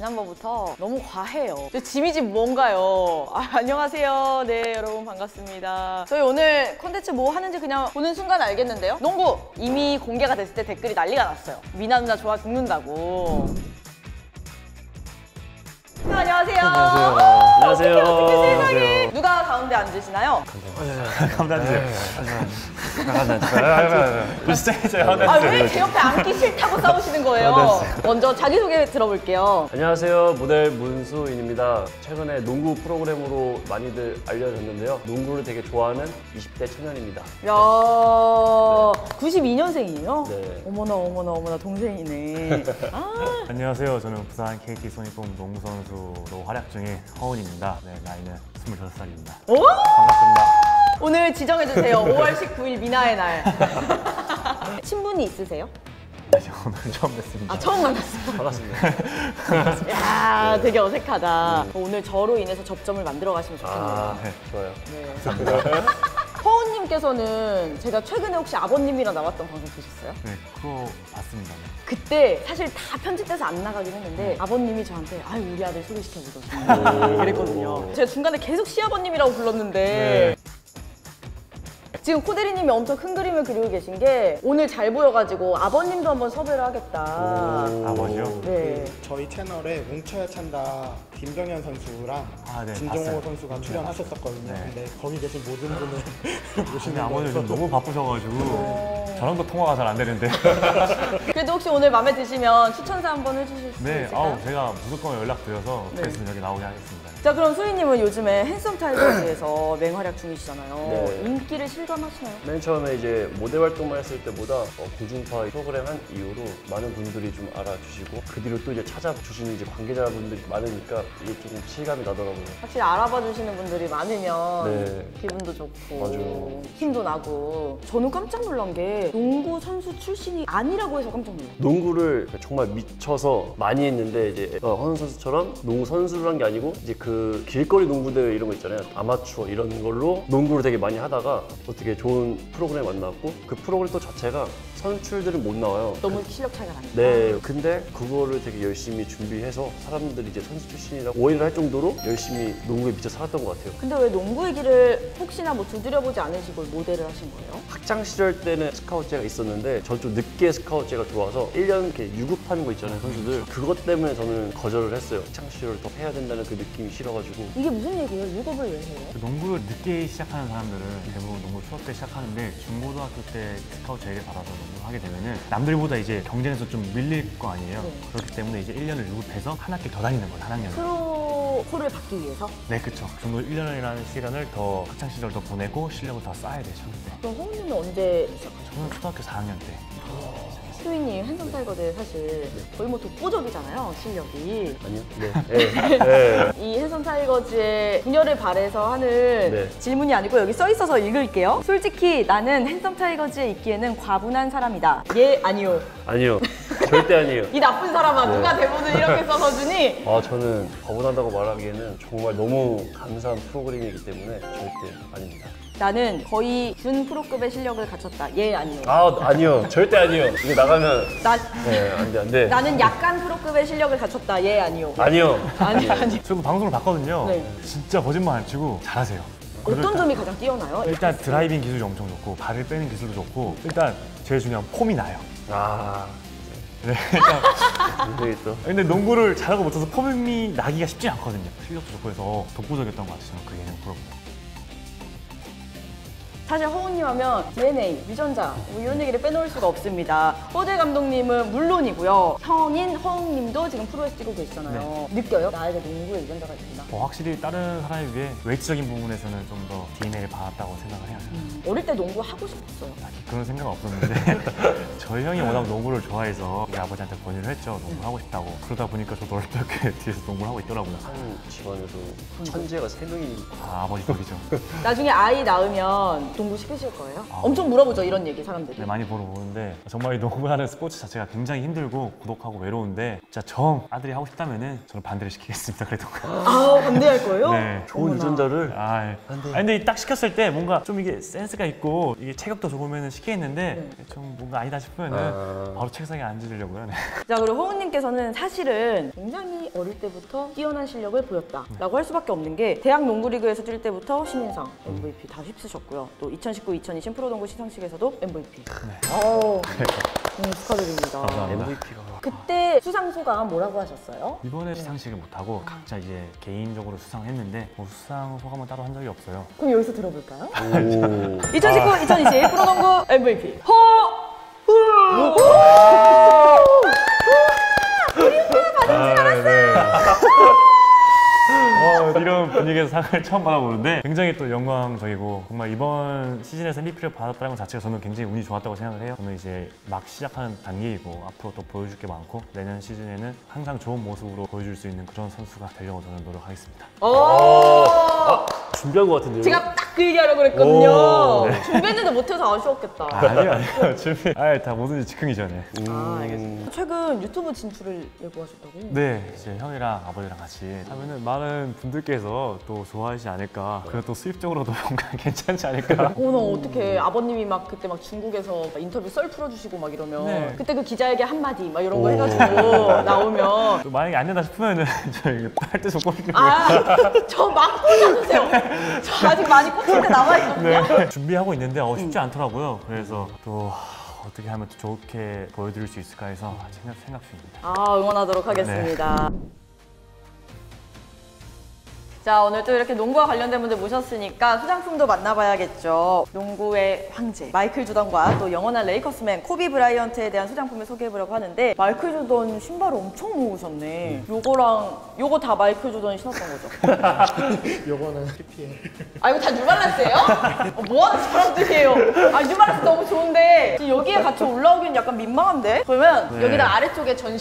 지난번부터 너무 과해요. 저 짐이 집 뭔가요? 아, 안녕하세요. 네, 여러분 반갑습니다. 저희 오늘 콘텐츠 뭐 하는지 그냥 보는 순간 알겠는데요. 농구! 이미 공개가 됐을 때 댓글이 난리가 났어요. 미나 누나 좋아 죽는다고. 아, 안녕하세요. 안녕하세요. 어떻게 세상에. 가운데 앉으시나요? 감사드려요. 감사드려요. 불쌍해져요. 아, 왜제 옆에 앉기 싫다고 싸우시는 거예요? 먼저 자기소개 들어볼게요. 안녕하세요. 모델 문수인입니다. 최근에 농구 프로그램으로 많이들 알려졌는데요. 농구를 되게 좋아하는 20대 청년입니다. 야, 92년생이에요? 네. 어머나 어머나 어머나 동생이네. 아, 안녕하세요. 저는 부산 KT 소니폼 농구 선수로 활약 중인 허훈입니다. 네, 나이는 26살입니다. 오! 반갑습니다. 오늘 지정해주세요. 5월 19일 미나의 날. 친분이 있으세요? 네, 오늘 처음 뵙습니다. 아 처음 만났어요. 반갑습니다. 야, 되게 어색하다. 오늘 저로 인해서 접점을 만들어 가시면 좋겠네요. 아, 좋아요. 네. 허우님께서는 제가 최근에 혹시 아버님이랑 나왔던 방송 보셨어요? 네, 그거 봤습니다. 네. 그때 사실 다 편집돼서 안 나가긴 했는데 아버님이 저한테 아유 우리 아들 소개시켜주거든요 그랬거든요 제가 중간에 계속 시아버님이라고 불렀는데 지금 코대리님이 엄청 큰 그림을 그리고 계신 게 오늘 잘 보여가지고 아버님도 한번 섭외를 하겠다 아버지요? 네. 저희 채널에 뭉쳐야 찬다 김병현 선수랑 아, 네, 진종호 봤어요. 선수가 출연하셨었거든요. 네. 근데 거기 계신 모든 분을 모시는 아버님 좀 거여서 너무 바쁘셔가지고 저랑 도 통화가 잘 안 되는데. 그래도 혹시 오늘 마음에 드시면 추천사 한번 해주실 수 네, 있을까요? 아우 제가 무조건 연락드려서 네. 그랬으면 여기 나오게 하겠습니다. 자 그럼 수희님은 요즘에 핸섬 타이거즈에서 맹활약 중이시잖아요 네. 인기를 실감하시나요? 맨 처음에 이제 모델 활동만 했을 때보다 어, 공중파 프로그램 한 이후로 많은 분들이 좀 알아주시고 그 뒤로 또 이제 찾아주시는 이제 관계자분들이 많으니까 이게 조금 실감이 나더라고요. 확실히 알아봐 주시는 분들이 많으면 네. 기분도 좋고 맞아요. 힘도 나고 저는 깜짝 놀란 게 농구 선수 출신이 아니라고 해서 깜짝 놀랐어요 농구를 정말 미쳐서 많이 했는데 이제 어, 허은 선수처럼 농구 선수란 게 아니고 이제 그 길거리 농구 대회 이런 거 있잖아요 아마추어 이런 걸로 농구를 되게 많이 하다가 어떻게 좋은 프로그램 만났고 그 프로그램 또 자체가 선출들은 못 나와요. 너무 실력 차이가 나니까 네, 근데 그거를 되게 열심히 준비해서 사람들이 이제 선수 출신이라고 오해를 할 정도로 열심히 농구에 미쳐 살았던 것 같아요. 근데 왜 농구의 길을 혹시나 뭐 두드려보지 않으시고 모델을 하신 거예요? 학창 시절 때는 스카우트제가 있었는데 저 좀 늦게 스카우트제가 들어와서 1년 이렇게 유급하는 거 있잖아요 선수들 그것 때문에 저는 거절을 했어요 학창 시절을 더 해야 된다는 그 느낌이 싫어가지고 이게 무슨 얘기예요? 유급을 왜 해요? 농구를 늦게 시작하는 사람들은 대부분 농구 수업 때 시작하는데 중고등학교 때 스카우트 제의를 받아서 하게 되면은 남들보다 이제 경쟁에서 좀 밀릴 거 아니에요. 네. 그렇기 때문에 이제 1년을 유급해서 한 학기 더 다니는 거예요, 한 학년을. 프로 코를 받기 위해서? 네, 그쵸. 중고 1년이라는 시간을 더 학창 시절 더 보내고 실력을 더 쌓아야 되죠. 네. 그럼 허훈님은 언제 시작하셨어요? 저는 초등학교 4학년 때. 수인님 핸섬 타이거즈 사실 거의 뭐 독보적이잖아요 실력이 아니요? 네. 네. 네. 이 핸섬 타이거즈의 분열을 바라서 하는 네. 질문이 아니고 여기 써 있어서 읽을게요. 솔직히 나는 핸섬 타이거즈에 있기에는 과분한 사람이다. 예, 아니요. 아니요 절대 아니에요 이 나쁜 사람아 네. 누가 대본을 이렇게 써서 주니? 아 저는 과분하다고 말하기에는 정말 너무 감사한 프로그램이기 때문에 절대 아닙니다 나는 거의 준 프로급의 실력을 갖췄다. 예, 아니요. 아 아니요 절대 아니요 이거 나가면 나 네 안돼 안돼 나는 약간 프로급의 실력을 갖췄다. 예, 아니요. 아니요 아니 아니. 저그 방송을 봤거든요. 네. 진짜 거짓말 안 치고 잘하세요. 어떤 점이 가장 뛰어나요? 일단 driving 기술이 엄청 좋고 발을 빼는 기술도 좋고 일단 제일 중요한 폼이 나요. 아 네, 일단 근데 또 근데 농구를 잘하고 못해서 폼이 나기가 쉽지 않거든요. 실력도 좋고 해서 독보적이었던 것 같아요. 저는 그 예능 프로그램. 사실 허우님 하면 DNA, 유전자 뭐 이런 얘기를 빼놓을 수가 없습니다. 호재 감독님은 물론이고요. 형인 허웅님도 지금 프로에서 뛰고 계시잖아요. 느껴요? 나에게 농구의 유전자가 있구나. 어, 확실히 다른 사람에 비해 외적인 부분에서는 좀 더 DNA를 받았다고 생각을 해요. 음, 어릴 때 농구 하고 싶었어요. 그런 생각 은 없었는데 저희 형이 워낙 농구를 좋아해서 우리 아버지한테 권유를 했죠. 농구 하고 싶다고. 그러다 보니까 저도 어릴 때 이렇게 뒤에서 농구를 하고 있더라고요. 한 집안에도 천재가 세 명이 아, 아버지 덕이죠. 나중에 아이 낳으면 농구 시키실 거예요? 엄청 물어보죠 이런 얘기 사람들이. 네, 많이 보러 오는데 정말 이 농구하는 스포츠 자체가 굉장히 힘들고 고독하고 외로운데 진짜 정 아들이 하고 싶다면은 저는 반대를 시키겠습니다. 그래도. 아 반대할 거예요? 네. 좋은. 유전자를 아, 예. 아니, 근데 딱 시켰을 때 뭔가 좀 이게 센스가 있고 이게 체격도 좋으면 시키겠는데 좀 뭔가 아니다 싶으면은 아. 바로 책상에 앉으려고요. 네. 자 그리고 호우님께서는 사실은 굉장히 어릴 때부터 뛰어난 실력을 보였다라고 할 수밖에 없는 게 대학 농구리그에서 뛸 때부터 신인상 MVP 다 휩쓰셨고요. 또2019-2020 프로농구 시상식에서도 MVP. 어, 음, 축하드립니다. 감사합니다. MVP가 그때 수상 소감 뭐라고 하셨어요? 이번에 시상식을 못하고 각자 이제 개인적으로 수상했는데 뭐 수상 소감은 따로 한 적이 없어요. 그럼 여기서 들어볼까요? 오. 2019-2020 프로농구 MVP 허 이런 분위기에서 상을 처음 받아보는데 굉장히 또 영광적이고 정말 이번 시즌에서 MVP를 받았다는 것 자체가 저는 굉장히 운이 좋았다고 생각을 해요. 저는 이제 막 시작하는 단계이고 앞으로 또 보여줄 게 많고 내년 시즌에는 항상 좋은 모습으로 보여줄 수 있는 그런 선수가 되려고 저는 노력하겠습니다. 오! 준비한 것 같은데요? 제가 딱 그 얘기하려고 그랬거든요. 오, 준비했는데 못해서 아쉬웠겠다. 아니요, 아니요. 준비. 아, 다 뭐든지 즉흥이죠, 네. 아, 알겠습니다. 최근 유튜브 진출을 예고하셨다고? 네, 이제 형이랑 아버지랑 같이 하면은 많은 분들께서 또 좋아하시지 않을까. 그리고 또 수입적으로도 뭔가 괜찮지 않을까. 어, 나 어떻게 아버님이 막 그때 막 중국에서 막 인터뷰 썰 풀어주시고 막 이러면 네. 그때 그 기자에게 한마디 막 이런 거 해가지고 나오면 또 만약에 안 된다 싶으면은 저희 할때 조건이 아, 저 막 꽂아주세요. 저 아직 많이 꽂 힐때 남아있거든요. 네. 준비하고 있는데 어, 쉽지 않더라고요. 그래서 또 하, 어떻게 하면 또 좋게 보여드릴 수 있을까 해서 생각, 생각 중입니다. 아, 응원하도록 하겠습니다. 자, 오늘 또 이렇게 농구와 관련된 분들 모셨으니까 소장품도 만나봐야겠죠. 농구의 황제 마이클 조던과 또 영원한 레이커스맨 코비 브라이언트에 대한 소장품을 소개해보려고 하는데 마이클 조던 신발을 엄청 모으셨네. 요거랑 요거 다 마이클 조던이 신었던 거죠? 요거는 PPL. 아 이거 다 New Balance예요? 어, 뭐 하는 사람들이에요? 아 New Balance 너무 좋은데 지금 여기에 같이 올라오기는 약간 민망한데? 그러면 네. 여기다 아래쪽에 전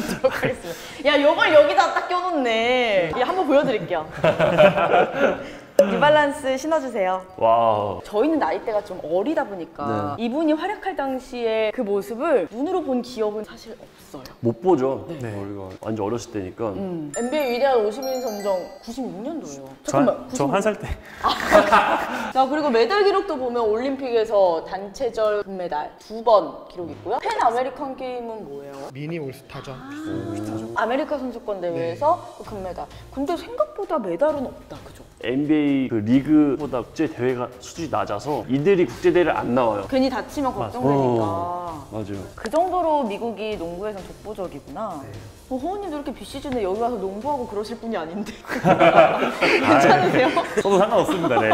시 도록 하겠습니다. 야 요걸 여기다 딱 껴놓네. 예, 한번 보여드릴게요. 뉴발란스 신어주세요. 와. 저희는 나이대가 좀 어리다 보니까 이분이 활약할 당시에 그 모습을 눈으로 본 기억은 사실 없어요. 못 보죠. 네. 우리가 완전 어렸을 때니까. 음. NBA 위대한 50인 선정 96년도예요. 잠깐만. 저 한 살 때. 자 그리고 메달 기록도 보면 올림픽에서 단체전 금메달 두 번 기록 있고요. Pan American 게임은 뭐예요? 미니 올스타전. 아메리카 선수권 대회에서 또 금메달. 근데 생각보다 메달은 없다, 그죠? NBA 그 리그보다 국제 대회가 수준이 낮아서 이들이 국제 대회를 안 나와요. 괜히 다치면 걱정되니까. 맞아요. 그 정도로 미국이 농구에선 독보적이구나. 어, 호우님도 이렇게 비시즌에 여기 와서 농구하고 그러실 분이 아닌데. 괜찮으세요? 저도 상관없습니다, 네.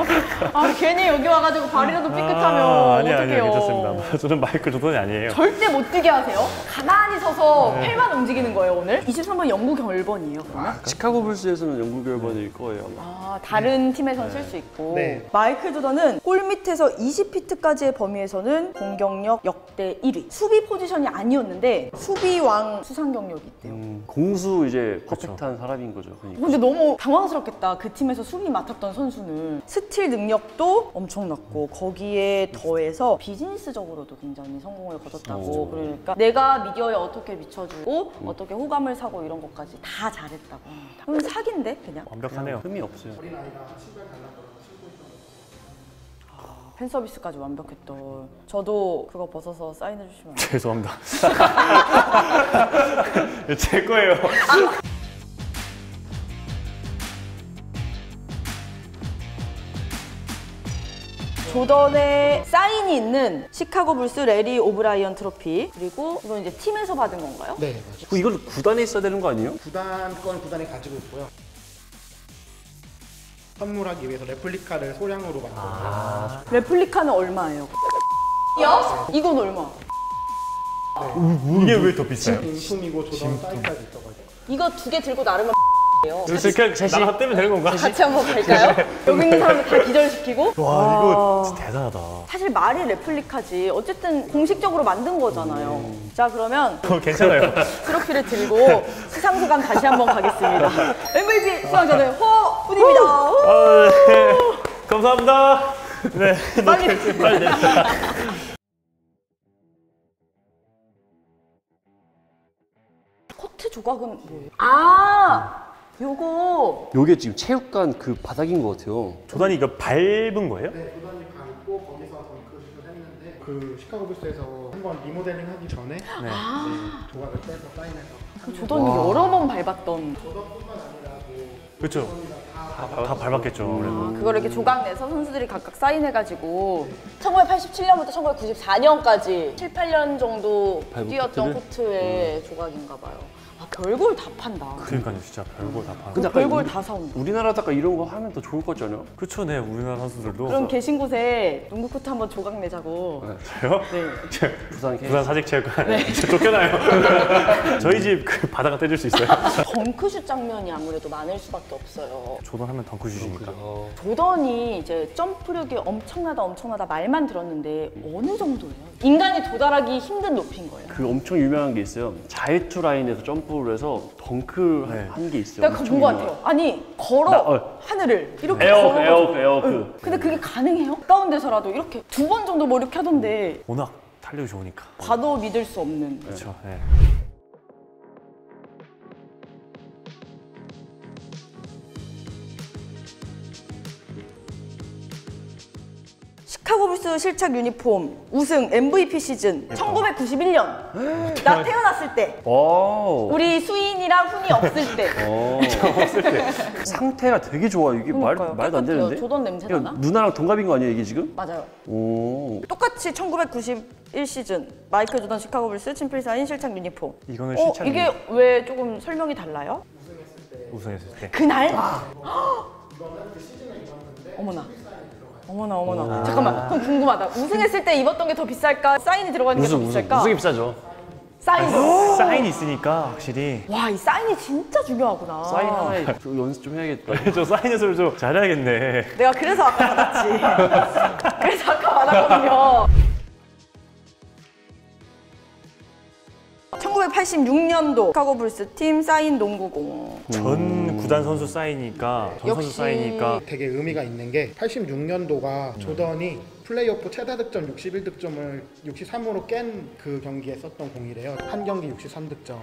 아, 괜히 여기 와가지고 발이라도 삐끗하면 아, 아니요, 어떡해요. 아니요, 괜찮습니다. 저는 마이클 조던이 아니에요. 절대 못 뛰게 하세요. 가만히 서서 팔만 움직이는 거예요, 오늘. 23번 영구 결번이에요, 그러면? 시카고 불스에서는 영구 결번일 거예요 아마. 아, 다른 팀에선 쓸수 있고. 네. 마이클 조던은 골 밑에서 20피트까지의 범위에서는 공격력 역대 1위. 수비 포지션이 아니었는데 수비왕 수상 경력이 있대요. 음, 공수 이제 perfect한 사람인 거죠. 그러니까. 근데 너무 당황스럽겠다. 그 팀에서 수비 맡았던 선수는 스틸 능력도 엄청났고 거기에 더해서 비즈니스적으로도 굉장히 성공을 거뒀다고. 그러니까 내가 미디어에 어떻게 비춰주고 어떻게 호감을 사고 이런 것까지 다 잘했다고 합니다. 그럼 사기인데 그냥. 완벽하네요. 흠이 없어요. 팬 서비스까지 완벽했던. 저도 그거 벗어서 사인해 주시면 안 돼요? 죄송합니다. 제 거예요. 조던의 사인이 있는 시카고 불스 레리 오브라이언 트로피 그리고 이건 이제 팀에서 받은 건가요? 네, 맞아요. 그 이걸 구단에 있어야 되는 거 아니에요? 구단 건 구단이 가지고 있고요. 선물하기 위해서 레플리카를 소량으로 만들어요. 레플리카는 얼마예요? 야? 이건 얼마? 이게 왜 더 비싸요? 인품이고 조던 사이즈까지 있어가지고. 이거 두 개 들고 나르면 예요. 그냥 나랑 떼면 되는 건가? 같이 한번 갈까요? 여기 있는 사람들 다 기절시키고 와, 이거 진짜 대단하다. 사실 말이 레플리카지 어쨌든 공식적으로 만든 거잖아요 자 그러면 어, 괜찮아요. 트로피를 들고 수상 소감 다시 한번 가겠습니다 MVP 수상자는 호 훈입니다 아, 네. 감사합니다. 네. 빨리 빨리 내. 코트 조각은 뭐예요? 아 요거 요게 지금 체육관 그 바닥인 것 같아요. 조단이 이거 밟은 거예요? 네, 도단이 밟고 거기서 덩크슛을 했는데 그 시카고 불스에서 한번 리모델링 하기 전에 네, 조각을 빼서 사인해서 그 조던이 여러 번 밟았던 그렇죠. 다, 다 밟았겠죠. 아무래도. 아, 그걸 이렇게 조각 내서 선수들이 각각 사인해가지고 1987년부터 1994년까지 7, 8년 정도 뛰었던? 코트의 조각인가 봐요. 아, 별걸 다 판다. 그러니까요, 진짜 별거 다. 근데 약간 별걸 우- 다 사온다. 우리나라다가 이런 거 하면 더 좋을 것 같지 않아요? 그렇죠, 네. 우리나라 선수들도. 그럼 계신 곳에 농구 코트 한번 조각 내자고. 저요? 네. 부산. 부산 사직체육관 저 쫓겨나요. 저희 집 그 바다가 떼줄 수 있어요. 덩크슛 장면이 아무래도 많을 수밖에 없어요. 조던하면 덩크슛이니까. 어, 조던이 이제 점프력이 엄청나다 엄청나다 말만 들었는데 어느 정도예요? 인간이 도달하기 힘든 높이인 거예요. 그 엄청 유명한 게 있어요. 자유투 라인에서 점프 를 해서 덩크 네. 한게 있어요. 내가 그거 엄청 본것. 같아요. 아니 걸어 나, 어. 하늘을 이렇게 에어크. 에어크, 에어크. 근데 그게 가능해요? 가운데서라도 이렇게 두 번 정도 뭐 이렇게 하던데 워낙 탄력이 좋으니까. 봐도 믿을 수 없는. 그렇죠. 네. 시카고 불스 실착 유니폼 우승 MVP 시즌 1991년 나 태어났을 때. 우리 수인이랑 훈이 없을 때 어. 상태가 되게 좋아. 이게 말, 그러니까요. 말도 안. 되는데. 조던 냄새 나나? 누나랑 동갑인 거 아니에요, 이게 지금? 맞아요 오. 똑같이 1991 시즌 마이클 조던 시카고 불스 친필 사인 실착 유니폼 이거는 어 실착 이게 왜 조금 설명이 달라요? 우승했을 때. 그날? 어머나. 어머나 어머나. 잠깐만. 그럼 궁금하다. 우승했을 때 입었던 게 더 비쌀까? 사인이 들어가는 게 더 우승, 우승. 비쌀까? 우승이 비싸죠. 사인. 사인이 있으니까 확실히. 와, 이 사인이 진짜 중요하구나. 사인 하나에 저 연습 좀 해야겠다. 저 사인 연습을 좀 잘해야겠네. 내가 그래서 아까 받았지. 그래서 아까 받았거든요. 1986년도 시카고 불스 팀 사인 농구공. 전 구단 선수 사인이니까 전 역시 선수 사인이니까 되게 의미가 있는 게 86년도가 조던이 플레이오프 최다 득점 61득점을 63으로 깬 그 경기에 썼던 공이래요. 한 경기 63득점.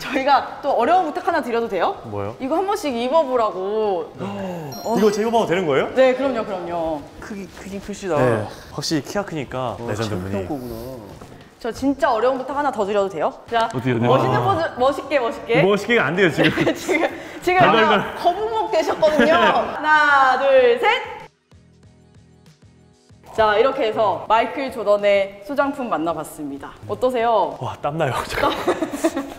저희가 또 어려운 부탁 하나 드려도 돼요? 뭐요? 이거 한 번씩 입어보라고. 이거 제가 봐도 되는 거예요? 네, 그럼요, 그럼요. 크기, 크긴 크시다. 네. 확실히 키가 크니까 레전드 챔피언 분이. 거구나. 저 진짜 어려운 부탁 하나 더 드려도 돼요? 자, 어디요? 네. 멋있는 와. 포즈, 멋있게, 멋있게. 멋있게가 안 돼요 지금. 지금, 지금 약간 거북목 되셨거든요. 하나, 둘, 셋. 자, 이렇게 해서 마이클 조던의 소장품 만나봤습니다. 어떠세요? 와 땀나요.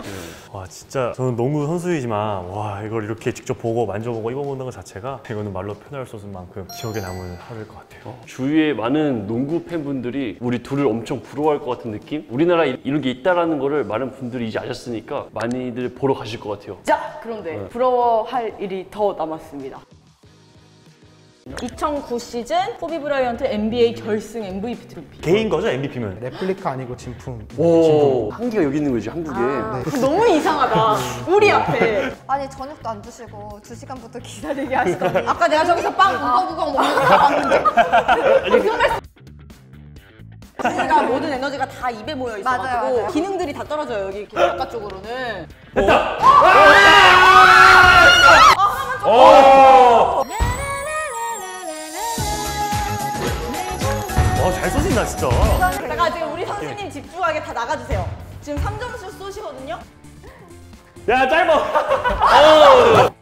와 진짜 저는 농구 선수이지만 와 이걸 이렇게 직접 보고 만져보고 입어보는 것 자체가 이거는 말로 표현할 수 없을 만큼 기억에 남을 하루일 것 같아요. 주위에 많은 농구 팬분들이 우리 둘을 엄청 부러워할 것 같은 느낌? 우리나라에 이런 게 있다라는 거를 많은 분들이 이제 아셨으니까 많이들 보러 가실 것 같아요. 자, 그런데 부러워할 일이 더 남았습니다. 2009 시즌 코비 브라이언트 NBA 결승 MVP 트로피. 개인 거죠 MVP면? 레플리카 아니고 진품. 오, 한계가 여기 있는 거지, 한국에. 아, 너무 이상하다. 우리 앞에. 아니 저녁도 안 드시고 2 시간부터 기다리게 하시더니 아까 내가 저기서 빵 우거우거 먹는 거 봤는데. 그러니까 모든 에너지가 다 입에 모여 있어가지고 맞아요, 맞아요. 기능들이 다 떨어져요 여기 이렇게 바깥쪽으로는. 와잘 쏘신다 진짜. 잠깐 지금 우리 선수님 집중하게 다 나가주세요. 지금 3점슛 쏘시거든요. 야 짧아.